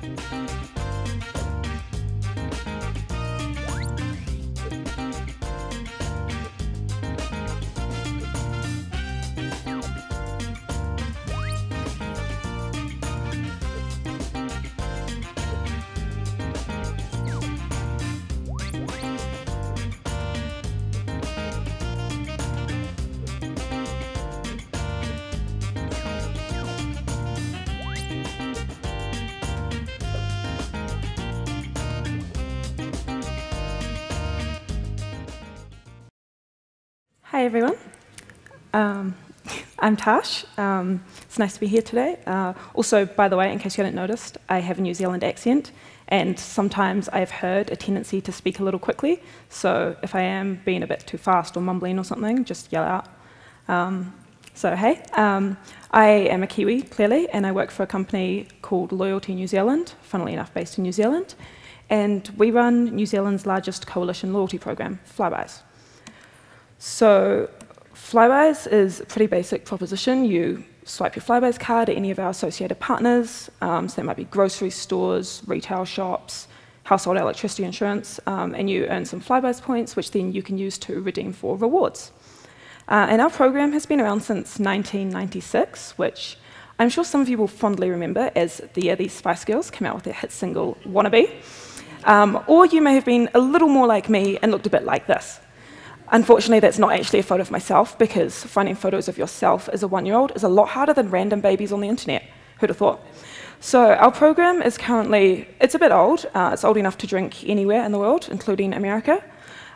Hi, everyone. Um, I'm Tash. Um, it's nice to be here today. Uh, also, by the way, in case you hadn't noticed, I have a New Zealand accent, and sometimes I've heard a tendency to speak a little quickly. So if I am being a bit too fast or mumbling or something, just yell out. Um, so, hey, um, I am a Kiwi, clearly, and I work for a company called Loyalty New Zealand, funnily enough, based in New Zealand. And we run New Zealand's largest coalition loyalty program, Flybuys. So Flybuys is a pretty basic proposition. You swipe your Flybuys card at any of our associated partners. Um, so that might be grocery stores, retail shops, household electricity insurance, um, and you earn some Flybuys points, which then you can use to redeem for rewards. Uh, and our program has been around since 1996, which I'm sure some of you will fondly remember as the year these Spice Girls came out with their hit single, Wannabe. Um, or you may have been a little more like me and looked a bit like this. Unfortunately, that's not actually a photo of myself because finding photos of yourself as a one-year-old is a lot harder than random babies on the internet. Who'd have thought? So our program is currently, it's a bit old. Uh, it's old enough to drink anywhere in the world, including America.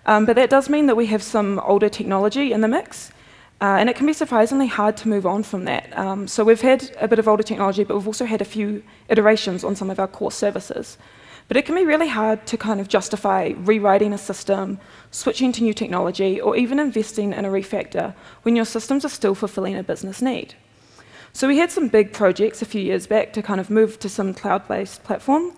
Um, but that does mean that we have some older technology in the mix. Uh, and it can be surprisingly hard to move on from that. Um, so we've had a bit of older technology, but we've also had a few iterations on some of our core services. But it can be really hard to kind of justify rewriting a system, switching to new technology, or even investing in a refactor when your systems are still fulfilling a business need. So we had some big projects a few years back to kind of move to some cloud-based platform,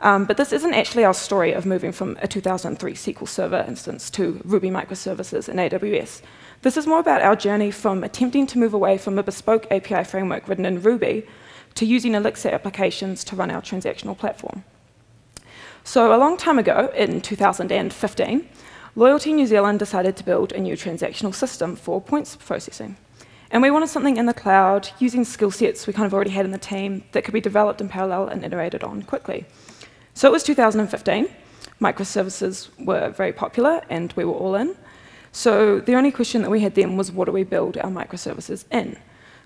um, but this isn't actually our story of moving from a 2003 SQL Server instance to Ruby microservices in AWS. This is more about our journey from attempting to move away from a bespoke API framework written in Ruby to using Elixir applications to run our transactional platform. So a long time ago, in 2015, Loyalty New Zealand decided to build a new transactional system for points processing. And we wanted something in the cloud using skill sets we kind of already had in the team that could be developed in parallel and iterated on quickly. So it was 2015. Microservices were very popular and we were all in. So the only question that we had then was what do we build our microservices in?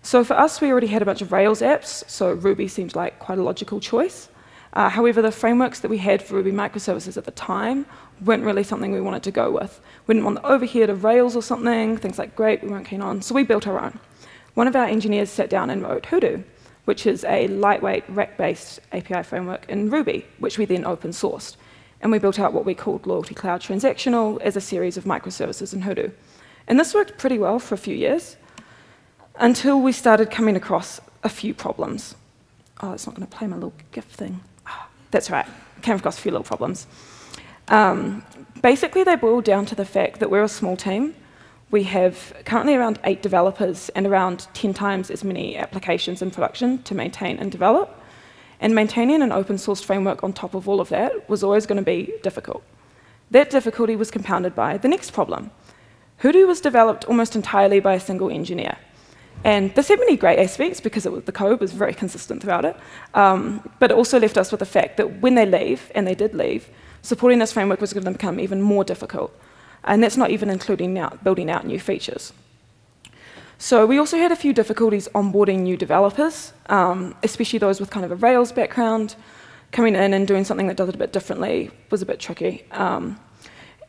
So for us, we already had a bunch of Rails apps, so Ruby seemed like quite a logical choice. Uh, however, the frameworks that we had for Ruby microservices at the time weren't really something we wanted to go with. We didn't want the overhead of Rails or something, things like Grape we weren't keen on, so we built our own. One of our engineers sat down and wrote Hoodoo, which is a lightweight rack-based API framework in Ruby, which we then open sourced. And we built out what we called Loyalty Cloud Transactional as a series of microservices in Hoodoo. And this worked pretty well for a few years until we started coming across a few problems. Oh, it's not going to play my little GIF thing. That's right, came across a few little problems. Um, basically, they boil down to the fact that we're a small team. We have currently around eight developers and around 10 times as many applications in production to maintain and develop. And maintaining an open source framework on top of all of that was always going to be difficult. That difficulty was compounded by the next problem. Hoodoo was developed almost entirely by a single engineer. And this had many great aspects because was, the code was very consistent throughout it. Um, but it also left us with the fact that when they leave, and they did leave, supporting this framework was going to become even more difficult. And that's not even including now building out new features. So we also had a few difficulties onboarding new developers, um, especially those with kind of a Rails background. Coming in and doing something that does it a bit differently was a bit tricky. Um,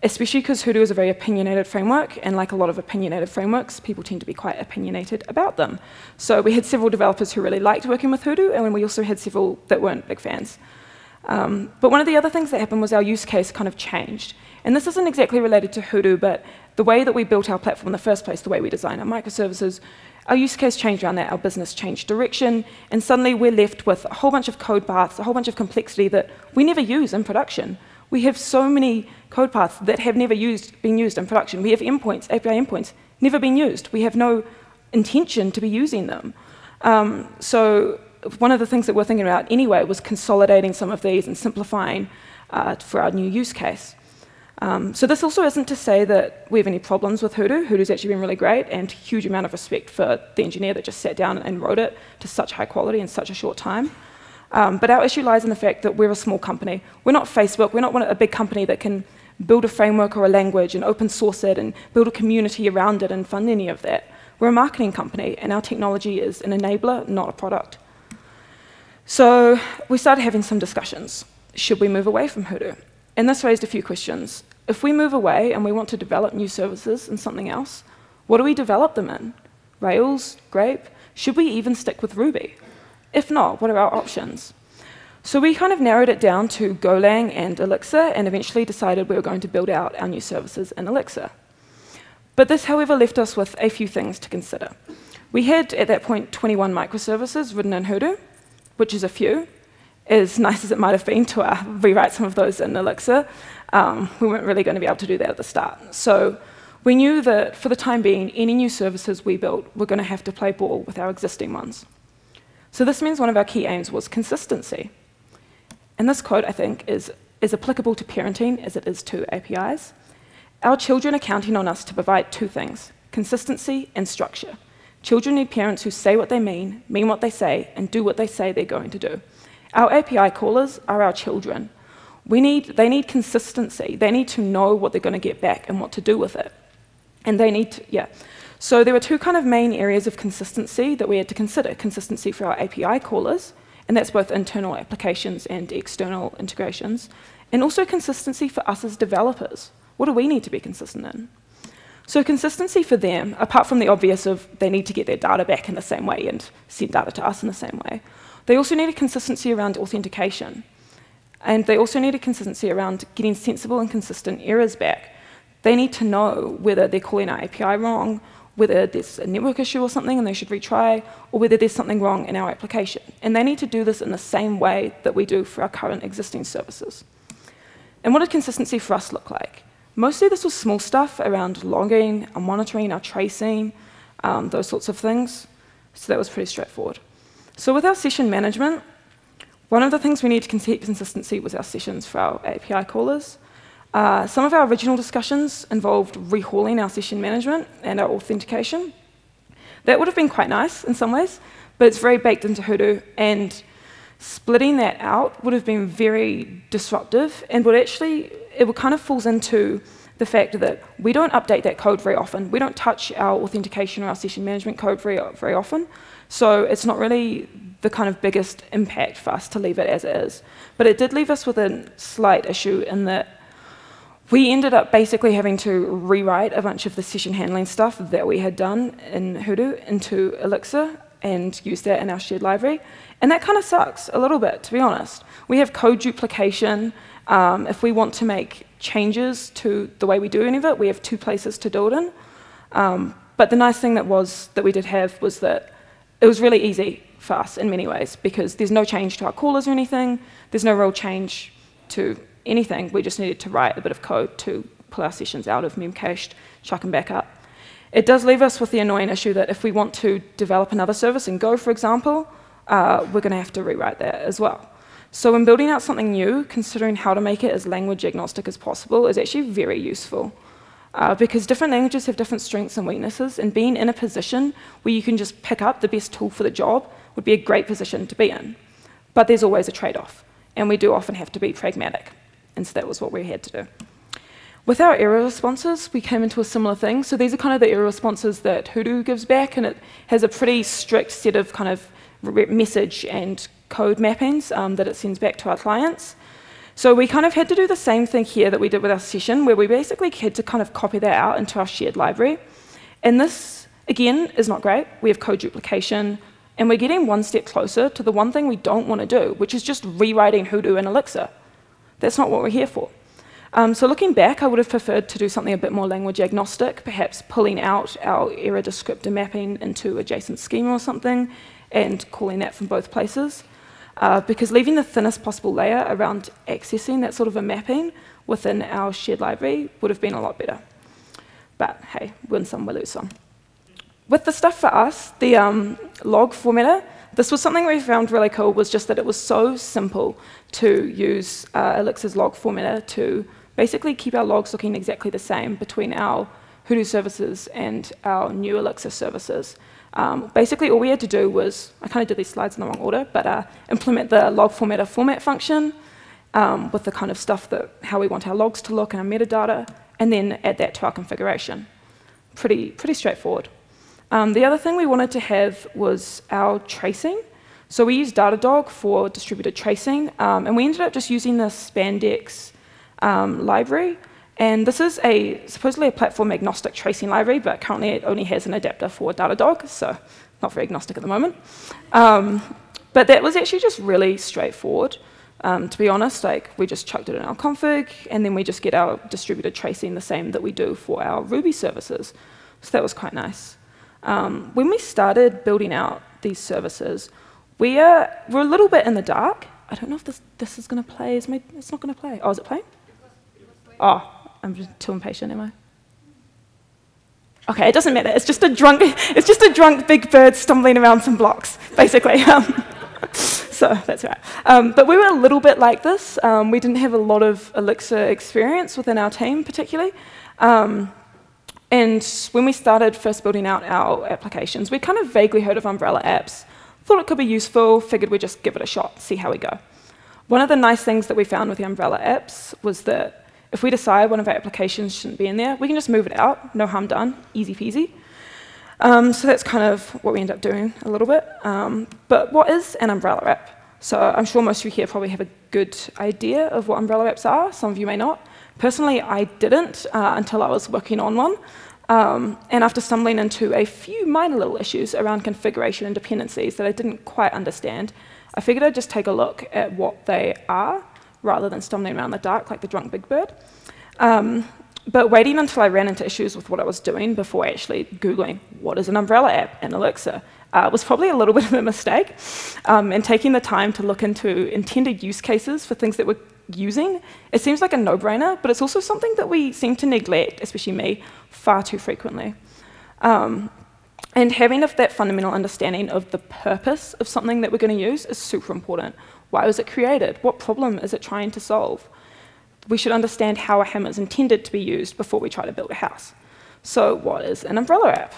especially because Hoodoo is a very opinionated framework, and like a lot of opinionated frameworks, people tend to be quite opinionated about them. So we had several developers who really liked working with Hoodoo, and we also had several that weren't big fans. Um, but one of the other things that happened was our use case kind of changed. And this isn't exactly related to Hoodoo, but the way that we built our platform in the first place, the way we design our microservices, our use case changed around that, our business changed direction, and suddenly we're left with a whole bunch of code paths, a whole bunch of complexity that we never use in production. We have so many code paths that have never used, been used in production. We have endpoints, API endpoints, never been used. We have no intention to be using them. Um, so one of the things that we're thinking about anyway was consolidating some of these and simplifying uh, for our new use case. Um, so this also isn't to say that we have any problems with Hoodoo. Hoodoo's actually been really great and huge amount of respect for the engineer that just sat down and wrote it to such high quality in such a short time. Um, but our issue lies in the fact that we're a small company. We're not Facebook. We're not one, a big company that can build a framework or a language and open source it and build a community around it and fund any of that. We're a marketing company, and our technology is an enabler, not a product. So we started having some discussions. Should we move away from Hoodoo? And this raised a few questions. If we move away and we want to develop new services and something else, what do we develop them in? Rails? Grape? Should we even stick with Ruby? If not, what are our options? So we kind of narrowed it down to Golang and Elixir and eventually decided we were going to build out our new services in Elixir. But this, however, left us with a few things to consider. We had, at that point, 21 microservices written in Hoodoo, which is a few. As nice as it might have been to uh, rewrite some of those in Elixir, um, we weren't really going to be able to do that at the start. So we knew that for the time being, any new services we built were going to have to play ball with our existing ones. So this means one of our key aims was consistency. And this quote, I think, is as applicable to parenting as it is to APIs. Our children are counting on us to provide two things consistency and structure. Children need parents who say what they mean, mean what they say, and do what they say they're going to do. Our API callers are our children. We need, they need consistency. They need to know what they're going to get back and what to do with it. And they need to, yeah. So there were two kind of main areas of consistency that we had to consider. Consistency for our API callers, and that's both internal applications and external integrations, and also consistency for us as developers. What do we need to be consistent in? So consistency for them, apart from the obvious of they need to get their data back in the same way and send data to us in the same way, they also need a consistency around authentication. And they also need a consistency around getting sensible and consistent errors back. They need to know whether they're calling our API wrong, whether there's a network issue or something and they should retry, or whether there's something wrong in our application. And they need to do this in the same way that we do for our current existing services. And what did consistency for us look like? Mostly this was small stuff around logging, our monitoring, our tracing, um, those sorts of things. So that was pretty straightforward. So with our session management, one of the things we need to keep consistency was our sessions for our API callers. Uh, some of our original discussions involved rehauling our session management and our authentication. That would have been quite nice in some ways, but it's very baked into Hoodoo, and splitting that out would have been very disruptive and would actually it kind of falls into the fact that we don't update that code very often. We don't touch our authentication or our session management code very, very often. So it's not really the kind of biggest impact for us to leave it as it is. But it did leave us with a slight issue in that we ended up basically having to rewrite a bunch of the session handling stuff that we had done in Hoodoo into Elixir and use that in our shared library. And that kind of sucks a little bit, to be honest. We have code duplication, um, if we want to make changes to the way we do any of it, we have two places to do it in. Um, but the nice thing that was that we did have was that it was really easy for us in many ways because there's no change to our callers or anything. There's no real change to anything. We just needed to write a bit of code to pull our sessions out of memcached, chuck them back up. It does leave us with the annoying issue that if we want to develop another service in Go, for example, uh, we're going to have to rewrite that as well. So when building out something new, considering how to make it as language agnostic as possible is actually very useful. Uh, because different languages have different strengths and weaknesses, and being in a position where you can just pick up the best tool for the job would be a great position to be in. But there's always a trade-off, and we do often have to be pragmatic, and so that was what we had to do. With our error responses, we came into a similar thing. So these are kind of the error responses that Hoodoo gives back, and it has a pretty strict set of kind of message and code mappings um, that it sends back to our clients. So we kind of had to do the same thing here that we did with our session, where we basically had to kind of copy that out into our shared library. And this, again, is not great. We have code duplication, and we're getting one step closer to the one thing we don't want to do, which is just rewriting Hoodoo and Elixir. That's not what we're here for. Um, so looking back, I would have preferred to do something a bit more language agnostic, perhaps pulling out our error descriptor mapping into a JSON schema or something, and calling that from both places uh, because leaving the thinnest possible layer around accessing that sort of a mapping within our shared library would have been a lot better. But hey, win some, we lose some. With the stuff for us, the um, log formatter, this was something we found really cool, was just that it was so simple to use uh, Elixir's log formatter to basically keep our logs looking exactly the same between our Hoodoo services and our new Elixir services. Um, basically, all we had to do was, I kind of did these slides in the wrong order, but uh, implement the log formatter format function um, with the kind of stuff that, how we want our logs to look and our metadata, and then add that to our configuration. Pretty, pretty straightforward. Um, the other thing we wanted to have was our tracing. So we use Datadog for distributed tracing, um, and we ended up just using the spandex um, library. And this is a supposedly a platform agnostic tracing library, but currently it only has an adapter for Datadog, so not very agnostic at the moment. Um, but that was actually just really straightforward. Um, to be honest, like we just chucked it in our config, and then we just get our distributed tracing the same that we do for our Ruby services. So that was quite nice. Um, when we started building out these services, we are, we're a little bit in the dark. I don't know if this, this is going to play. Is my, it's not going to play. Oh, is it playing? Oh, I'm just too impatient, am I? Okay, it doesn't matter. It's just a drunk, it's just a drunk big bird stumbling around some blocks, basically. Um, so that's right. Um, but we were a little bit like this. Um, we didn't have a lot of Elixir experience within our team, particularly. And when we started first building out our applications, we kind of vaguely heard of Umbrella apps, thought it could be useful, figured we'd just give it a shot, see how we go. One of the nice things that we found with the Umbrella apps was that if we decide one of our applications shouldn't be in there, we can just move it out, no harm done, easy peasy. Um, so that's kind of what we end up doing a little bit. Um, but what is an Umbrella app? So I'm sure most of you here probably have a good idea of what Umbrella apps are. Some of you may not. Personally, I didn't uh, until I was working on one. Um, and after stumbling into a few minor little issues around configuration and dependencies that I didn't quite understand, I figured I'd just take a look at what they are rather than stumbling around in the dark like the drunk big bird. Um, but waiting until I ran into issues with what I was doing before actually Googling what is an umbrella app and Elixir uh, was probably a little bit of a mistake. Um, and taking the time to look into intended use cases for things that we're using, it seems like a no-brainer, but it's also something that we seem to neglect, especially me, far too frequently. Um, and having that fundamental understanding of the purpose of something that we're going to use is super important. Why was it created? What problem is it trying to solve? We should understand how a hammer is intended to be used before we try to build a house. So what is an umbrella app?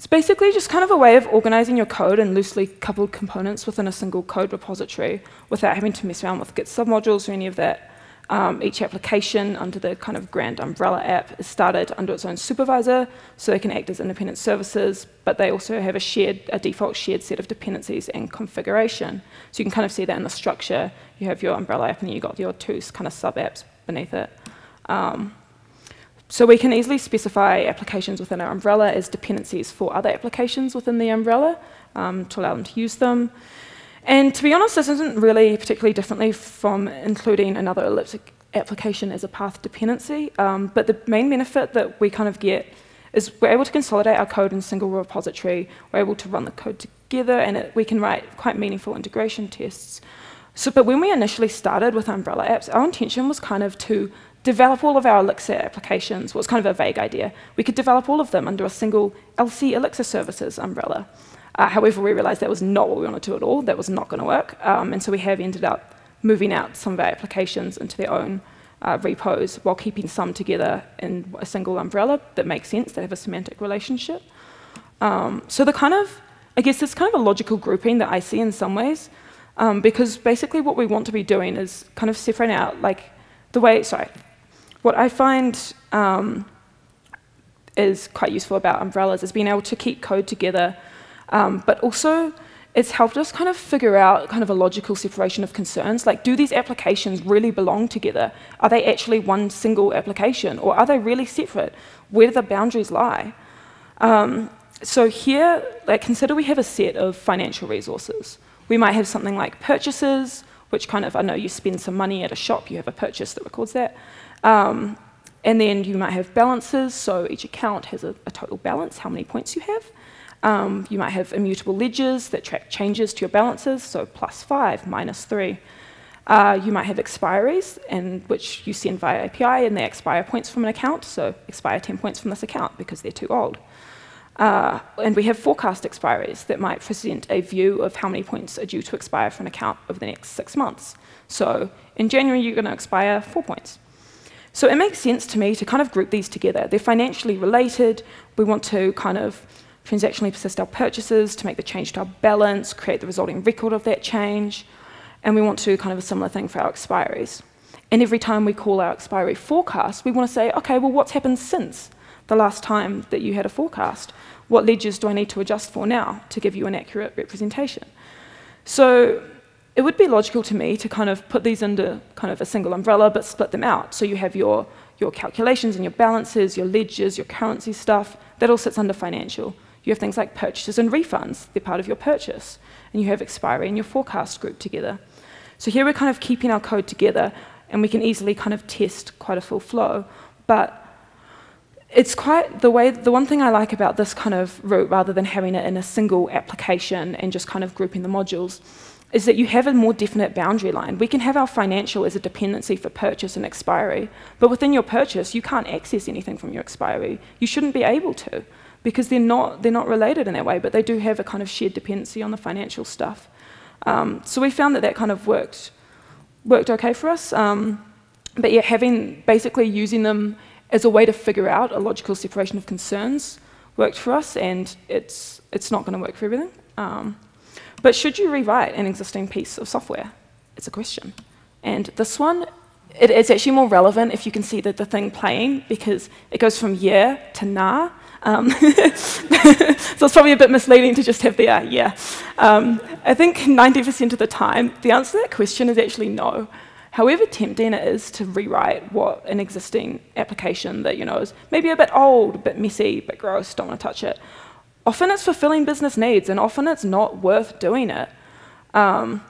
It's basically just kind of a way of organizing your code and loosely coupled components within a single code repository without having to mess around with Git submodules or any of that. Um, each application under the kind of grand umbrella app is started under its own supervisor, so they can act as independent services, but they also have a shared, a default shared set of dependencies and configuration. So you can kind of see that in the structure. You have your umbrella app, and then you've got your two kind of sub apps beneath it. Um, so we can easily specify applications within our umbrella as dependencies for other applications within the umbrella um, to allow them to use them. And to be honest, this isn't really particularly differently from including another Elixir application as a path dependency. Um, but the main benefit that we kind of get is we're able to consolidate our code in a single repository. We're able to run the code together, and it, we can write quite meaningful integration tests. So, but when we initially started with Umbrella apps, our intention was kind of to develop all of our Elixir applications was kind of a vague idea. We could develop all of them under a single LC Elixir services umbrella. Uh, however, we realized that was not what we wanted to do at all. That was not going to work. Um, and so we have ended up moving out some of our applications into their own uh, repos while keeping some together in a single umbrella that makes sense, that have a semantic relationship. Um, so the kind of, I guess it's kind of a logical grouping that I see in some ways, um, because basically what we want to be doing is kind of separating out, like, the way, sorry, what I find um, is quite useful about umbrellas is being able to keep code together, um, but also it's helped us kind of figure out kind of a logical separation of concerns. Like, do these applications really belong together? Are they actually one single application, or are they really separate? Where do the boundaries lie? Um, so here, like, consider we have a set of financial resources. We might have something like purchases, which kind of, I know you spend some money at a shop, you have a purchase that records that. Um, and then you might have balances, so each account has a, a total balance, how many points you have. Um, you might have immutable ledgers that track changes to your balances, so plus five, minus three. Uh, you might have expiries, and which you send via API, and they expire points from an account, so expire 10 points from this account because they're too old. Uh, and we have forecast expiries that might present a view of how many points are due to expire for an account over the next six months. So in January, you're going to expire four points. So it makes sense to me to kind of group these together. They're financially related. We want to kind of transactionally persist our purchases to make the change to our balance, create the resulting record of that change, and we want to kind of a similar thing for our expiries. And every time we call our expiry forecast, we want to say, okay, well, what's happened since the last time that you had a forecast? What ledgers do I need to adjust for now to give you an accurate representation? So it would be logical to me to kind of put these under kind of a single umbrella, but split them out. So you have your, your calculations and your balances, your ledgers, your currency stuff, that all sits under financial. You have things like purchases and refunds, they're part of your purchase. And you have expiry and your forecast group together. So here we're kind of keeping our code together, and we can easily kind of test quite a full flow. But it's quite the way the one thing I like about this kind of route rather than having it in a single application and just kind of grouping the modules is that you have a more definite boundary line. We can have our financial as a dependency for purchase and expiry, but within your purchase, you can't access anything from your expiry. You shouldn't be able to because they're not, they're not related in that way, but they do have a kind of shared dependency on the financial stuff. Um, so we found that that kind of worked, worked okay for us. Um, but yeah, having basically using them as a way to figure out a logical separation of concerns worked for us, and it's, it's not going to work for everything. Um, but should you rewrite an existing piece of software? It's a question. And this one, it, it's actually more relevant if you can see the, the thing playing, because it goes from yeah to nah, um, so it's probably a bit misleading to just have the uh, yeah. Um, I think 90% of the time, the answer to that question is actually no. However tempting it is to rewrite what an existing application that you know is maybe a bit old, a bit messy, a bit gross, don't want to touch it. Often it's fulfilling business needs, and often it's not worth doing it. Um,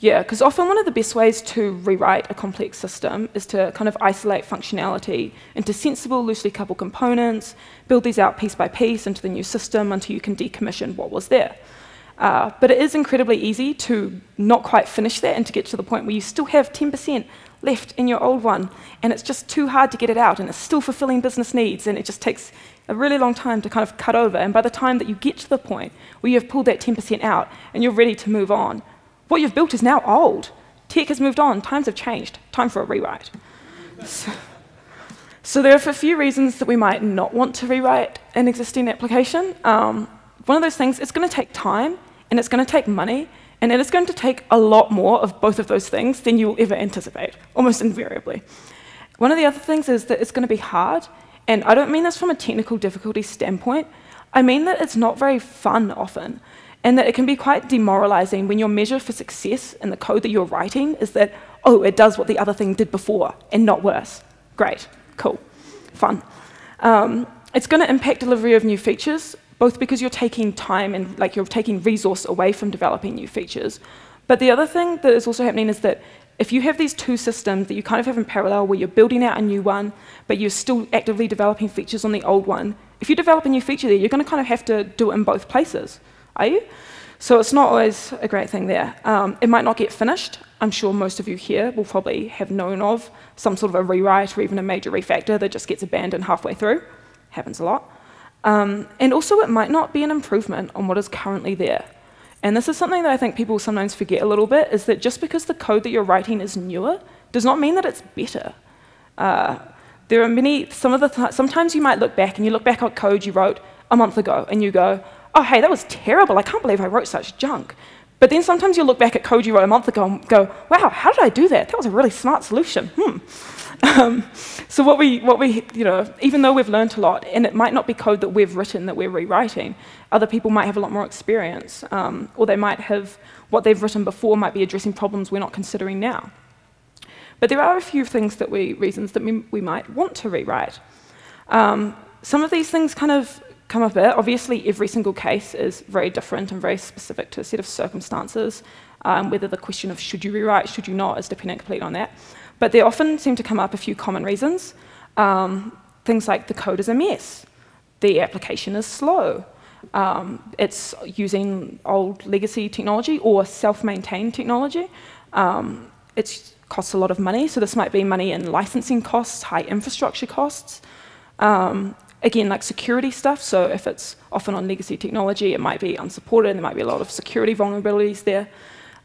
yeah, because often one of the best ways to rewrite a complex system is to kind of isolate functionality into sensible, loosely coupled components, build these out piece by piece into the new system until you can decommission what was there. Uh, but it is incredibly easy to not quite finish that and to get to the point where you still have 10% left in your old one, and it's just too hard to get it out, and it's still fulfilling business needs, and it just takes a really long time to kind of cut over. And by the time that you get to the point where you've pulled that 10% out and you're ready to move on, what you've built is now old. Tech has moved on, times have changed, time for a rewrite. So, so there are a few reasons that we might not want to rewrite an existing application. Um, one of those things, it's going to take time, and it's going to take money, and it is going to take a lot more of both of those things than you will ever anticipate, almost invariably. One of the other things is that it's going to be hard, and I don't mean this from a technical difficulty standpoint. I mean that it's not very fun often and that it can be quite demoralizing when your measure for success in the code that you're writing is that, oh, it does what the other thing did before and not worse. Great, cool, fun. Um, it's going to impact delivery of new features, both because you're taking time and like you're taking resource away from developing new features. But the other thing that is also happening is that if you have these two systems that you kind of have in parallel where you're building out a new one, but you're still actively developing features on the old one, if you develop a new feature there, you're going to kind of have to do it in both places are you? So it's not always a great thing there. Um, it might not get finished. I'm sure most of you here will probably have known of some sort of a rewrite or even a major refactor that just gets abandoned halfway through. Happens a lot. Um, and also, it might not be an improvement on what is currently there. And this is something that I think people sometimes forget a little bit, is that just because the code that you're writing is newer does not mean that it's better. Uh, there are many, some of the, th sometimes you might look back and you look back at code you wrote a month ago and you go, oh, hey, that was terrible. I can't believe I wrote such junk. But then sometimes you look back at code you wrote a month ago and go, wow, how did I do that? That was a really smart solution. Hmm. Um, so what we, what we, you know, even though we've learned a lot, and it might not be code that we've written that we're rewriting, other people might have a lot more experience, um, or they might have, what they've written before might be addressing problems we're not considering now. But there are a few things that we, reasons that we, we might want to rewrite. Um, some of these things kind of come up a bit. Obviously, every single case is very different and very specific to a set of circumstances. Um, whether the question of should you rewrite, should you not, is dependent completely on that. But there often seem to come up a few common reasons. Um, things like the code is a mess, the application is slow, um, it's using old legacy technology or self-maintained technology. Um, it costs a lot of money, so this might be money in licensing costs, high infrastructure costs. Um, again, like security stuff, so if it's often on legacy technology, it might be unsupported, there might be a lot of security vulnerabilities there.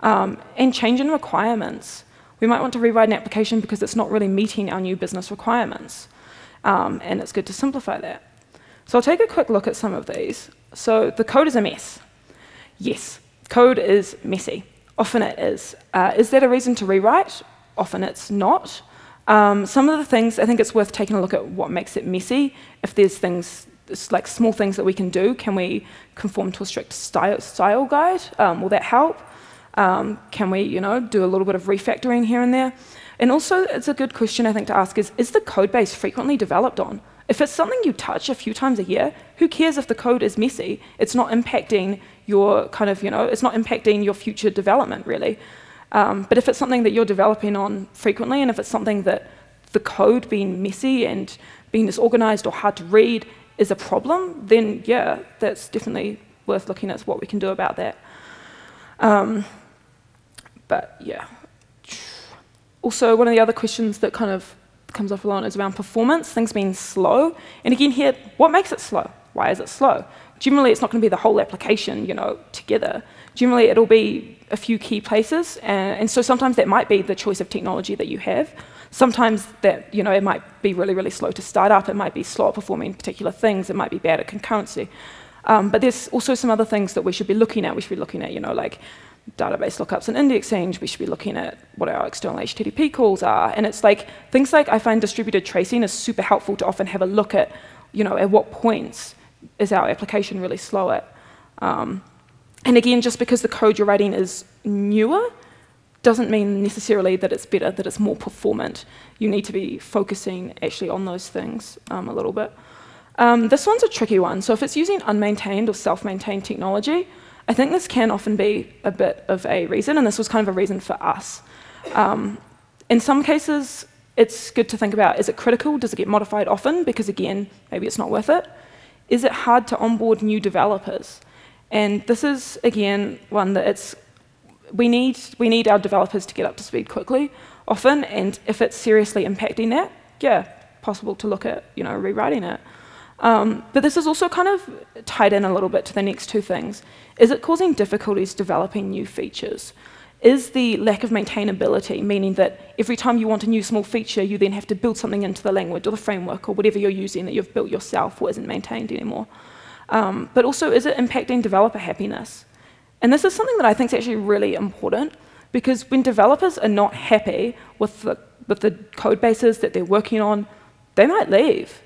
Um, and change in requirements. We might want to rewrite an application because it's not really meeting our new business requirements. Um, and it's good to simplify that. So I'll take a quick look at some of these. So the code is a mess. Yes, code is messy. Often it is. Uh, is that a reason to rewrite? Often it's not. Um, some of the things, I think it's worth taking a look at what makes it messy. If there's things, like small things that we can do, can we conform to a strict style, style guide? Um, will that help? Um, can we, you know, do a little bit of refactoring here and there? And also, it's a good question, I think, to ask is, is the code base frequently developed on? If it's something you touch a few times a year, who cares if the code is messy? It's not impacting your kind of, you know, it's not impacting your future development, really. Um, but if it's something that you're developing on frequently, and if it's something that the code being messy and being disorganized or hard to read is a problem, then yeah, that's definitely worth looking at what we can do about that. Um, but yeah. Also, one of the other questions that kind of comes off a lot is around performance, things being slow. And again here, what makes it slow? Why is it slow? Generally, it's not going to be the whole application, you know, together. Generally, it'll be a few key places, and, and so sometimes that might be the choice of technology that you have. Sometimes that, you know, it might be really, really slow to start up. It might be slow at performing particular things. It might be bad at concurrency. Um, but there's also some other things that we should be looking at. We should be looking at, you know, like database lookups and indexing. We should be looking at what our external HTTP calls are. And it's like things like I find distributed tracing is super helpful to often have a look at, you know, at what points is our application really slow at. Um, and again, just because the code you're writing is newer doesn't mean necessarily that it's better, that it's more performant. You need to be focusing actually on those things um, a little bit. Um, this one's a tricky one. So if it's using unmaintained or self-maintained technology, I think this can often be a bit of a reason, and this was kind of a reason for us. Um, in some cases, it's good to think about, is it critical? Does it get modified often? Because again, maybe it's not worth it. Is it hard to onboard new developers? And this is, again, one that it's, we need, we need our developers to get up to speed quickly, often, and if it's seriously impacting that, yeah, possible to look at, you know, rewriting it. Um, but this is also kind of tied in a little bit to the next two things. Is it causing difficulties developing new features? Is the lack of maintainability, meaning that every time you want a new small feature, you then have to build something into the language or the framework or whatever you're using that you've built yourself or isn't maintained anymore? Um, but also, is it impacting developer happiness? And this is something that I think is actually really important because when developers are not happy with the, with the code bases that they're working on, they might leave.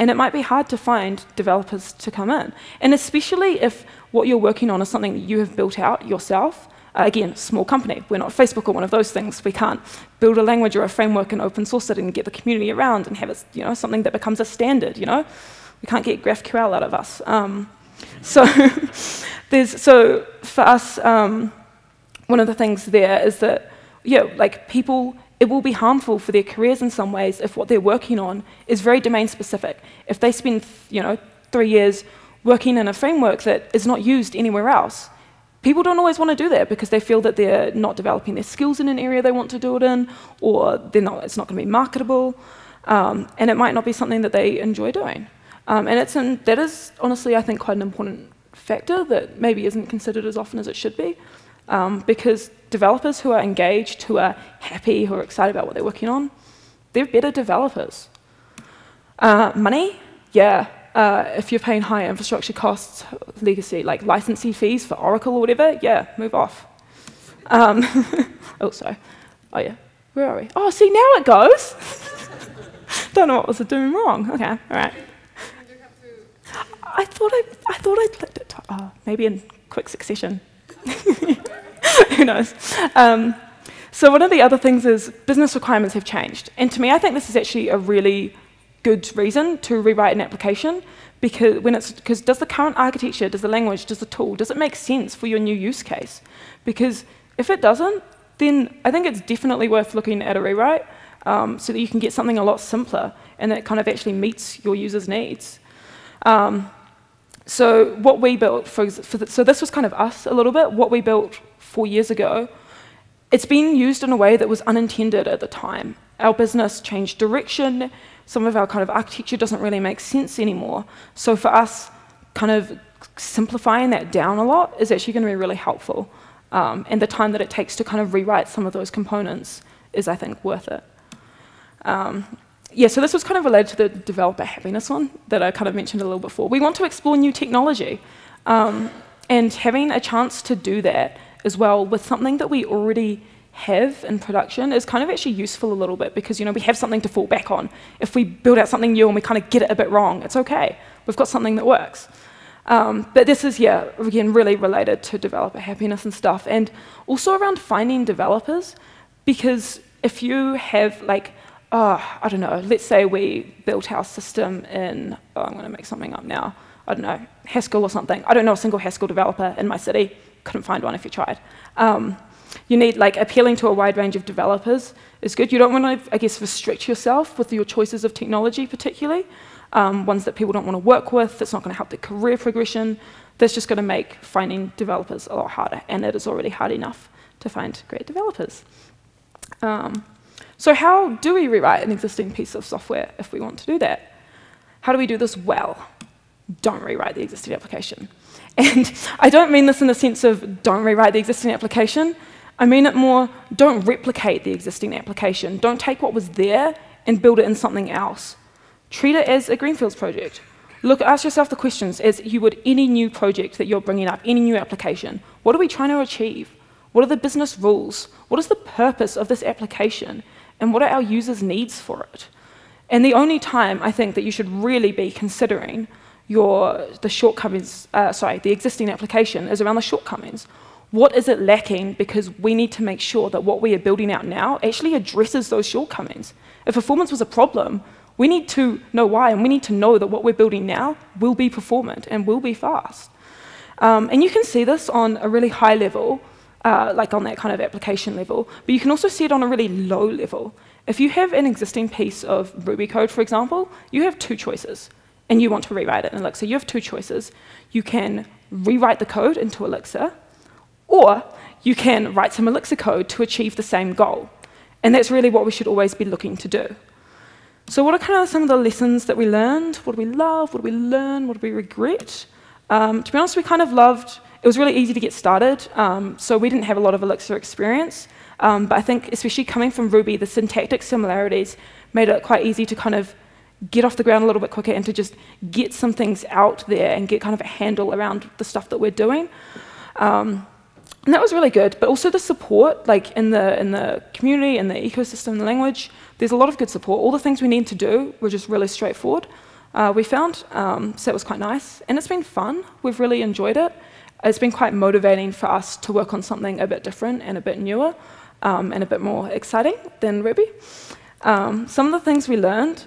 And it might be hard to find developers to come in. And especially if what you're working on is something that you have built out yourself. Uh, again, small company. We're not Facebook or one of those things. We can't build a language or a framework and open source it and get the community around and have it, you know, something that becomes a standard, you know? We can't get GraphQL out of us. Um, so, there's, so for us, um, one of the things there is that, yeah, like people it will be harmful for their careers in some ways if what they're working on is very domain specific. If they spend, you know, three years working in a framework that is not used anywhere else, people don't always want to do that because they feel that they're not developing their skills in an area they want to do it in, or not, it's not going to be marketable, um, and it might not be something that they enjoy doing. Um, and it's that is honestly, I think, quite an important factor that maybe isn't considered as often as it should be um, because developers who are engaged, who are happy, who are excited about what they're working on, they're better developers. Uh, money, yeah. Uh, if you're paying high infrastructure costs, legacy, like licensing fees for Oracle or whatever, yeah, move off. Um, oh, sorry. Oh, yeah. Where are we? Oh, see, now it goes. Don't know what was doing wrong. Okay, all right. I thought I, I thought I clicked it. Oh, maybe in quick succession. Who knows? Um, so one of the other things is business requirements have changed. And to me, I think this is actually a really good reason to rewrite an application because when it's because does the current architecture, does the language, does the tool, does it make sense for your new use case? Because if it doesn't, then I think it's definitely worth looking at a rewrite um, so that you can get something a lot simpler and that kind of actually meets your users' needs. Um, so what we built, for, for the, so this was kind of us a little bit. What we built four years ago it's been used in a way that was unintended at the time. Our business changed direction. Some of our kind of architecture doesn't really make sense anymore. So for us, kind of simplifying that down a lot is actually going to be really helpful. Um, and the time that it takes to kind of rewrite some of those components is, I think, worth it. Um, yeah, so this was kind of related to the developer happiness one that I kind of mentioned a little before. We want to explore new technology. Um, and having a chance to do that as well with something that we already have in production is kind of actually useful a little bit because you know we have something to fall back on. If we build out something new and we kind of get it a bit wrong, it's okay. We've got something that works. Um, but this is, yeah, again, really related to developer happiness and stuff, and also around finding developers, because if you have like, oh, I don't know, let's say we built our system in, oh, I'm going to make something up now, I don't know, Haskell or something. I don't know a single Haskell developer in my city. Couldn't find one if you tried. Um, you need like appealing to a wide range of developers is good. You don't want to, I guess, restrict yourself with your choices of technology, particularly um, ones that people don't want to work with. That's not going to help their career progression. That's just going to make finding developers a lot harder, and it is already hard enough to find great developers. Um, so how do we rewrite an existing piece of software if we want to do that? How do we do this well? Don't rewrite the existing application. And I don't mean this in the sense of don't rewrite the existing application. I mean it more, don't replicate the existing application. Don't take what was there and build it in something else. Treat it as a Greenfields project. Look, ask yourself the questions as you would any new project that you're bringing up, any new application. What are we trying to achieve? What are the business rules? What is the purpose of this application? And what are our users' needs for it? And the only time I think that you should really be considering your, the shortcomings, uh, sorry, the existing application is around the shortcomings. What is it lacking? Because we need to make sure that what we are building out now actually addresses those shortcomings. If performance was a problem, we need to know why, and we need to know that what we're building now will be performant and will be fast. Um, and you can see this on a really high level, uh, like on that kind of application level, but you can also see it on a really low level. If you have an existing piece of Ruby code, for example, you have two choices and you want to rewrite it in Elixir, you have two choices. You can rewrite the code into Elixir, or you can write some Elixir code to achieve the same goal. And that's really what we should always be looking to do. So what are kind of some of the lessons that we learned? What do we love? What do we learn? What do we regret? Um, to be honest, we kind of loved, it was really easy to get started, um, so we didn't have a lot of Elixir experience. Um, but I think, especially coming from Ruby, the syntactic similarities made it quite easy to kind of get off the ground a little bit quicker and to just get some things out there and get kind of a handle around the stuff that we're doing. Um, and that was really good, but also the support, like in the, in the community, in the ecosystem, the language, there's a lot of good support. All the things we need to do were just really straightforward, uh, we found, um, so it was quite nice. And it's been fun, we've really enjoyed it. It's been quite motivating for us to work on something a bit different and a bit newer um, and a bit more exciting than Ruby. Um, some of the things we learned,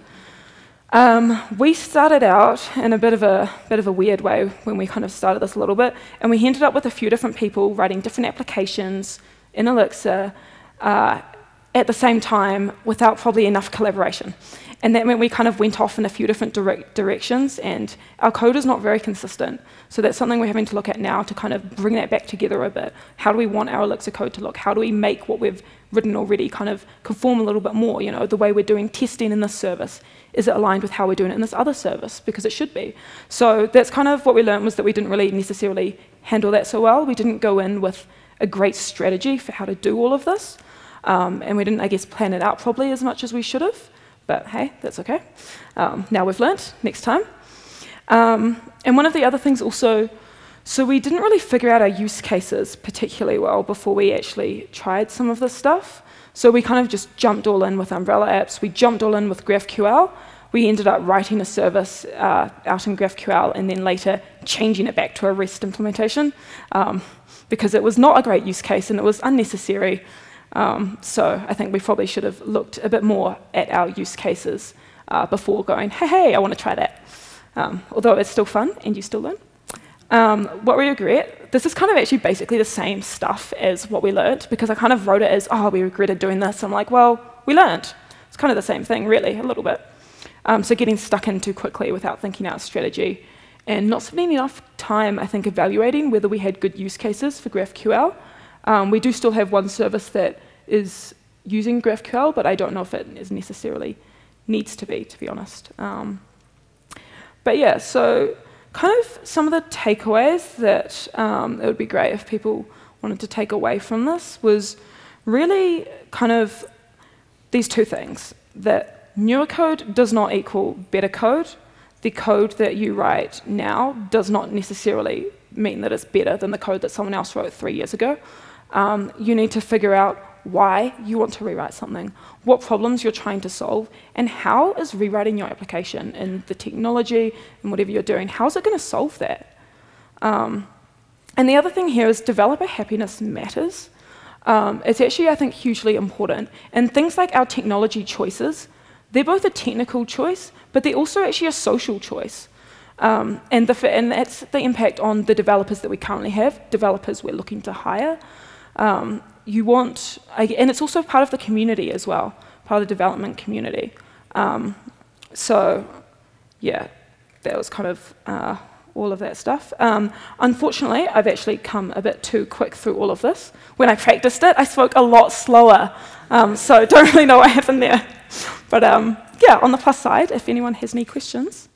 um, we started out in a bit of a bit of a weird way when we kind of started this a little bit, and we ended up with a few different people writing different applications in Elixir uh, at the same time without probably enough collaboration. And that meant we kind of went off in a few different direct directions, and our code is not very consistent. So that's something we're having to look at now to kind of bring that back together a bit. How do we want our Elixir code to look? How do we make what we've written already kind of conform a little bit more? You know, the way we're doing testing in this service, is it aligned with how we're doing it in this other service? Because it should be. So that's kind of what we learned was that we didn't really necessarily handle that so well. We didn't go in with a great strategy for how to do all of this. Um, and we didn't, I guess, plan it out probably as much as we should have. But hey, that's okay. Um, now we've learnt, next time. Um, and one of the other things also, so we didn't really figure out our use cases particularly well before we actually tried some of this stuff. So we kind of just jumped all in with Umbrella apps. We jumped all in with GraphQL. We ended up writing a service uh, out in GraphQL and then later changing it back to a REST implementation um, because it was not a great use case and it was unnecessary. Um, so I think we probably should have looked a bit more at our use cases uh, before going, hey, hey, I want to try that. Um, although it's still fun and you still learn. Um, what we regret, this is kind of actually basically the same stuff as what we learned because I kind of wrote it as, oh, we regretted doing this. I'm like, well, we learned. It's kind of the same thing, really, a little bit. Um, so getting stuck in too quickly without thinking out strategy and not spending enough time, I think, evaluating whether we had good use cases for GraphQL Um, we do still have one service that is using GraphQL, but I don't know if it is necessarily needs to be, to be honest. Um, but yeah, so kind of some of the takeaways that um, it would be great if people wanted to take away from this was really kind of these two things, that newer code does not equal better code. The code that you write now does not necessarily mean that it's better than the code that someone else wrote three years ago. Um, you need to figure out why you want to rewrite something, what problems you're trying to solve, and how is rewriting your application and the technology and whatever you're doing, how is it going to solve that? Um, and the other thing here is developer happiness matters. Um, it's actually, I think, hugely important. And things like our technology choices, they're both a technical choice, but they're also actually a social choice. Um, and, the, and, that's the impact on the developers that we currently have, developers we're looking to hire. Um, you want, and it's also part of the community as well, part of the development community. Um, so, yeah, that was kind of uh, all of that stuff. Um, unfortunately, I've actually come a bit too quick through all of this. When I practiced it, I spoke a lot slower, um, so don't really know what happened there. But um, yeah, on the plus side, if anyone has any questions.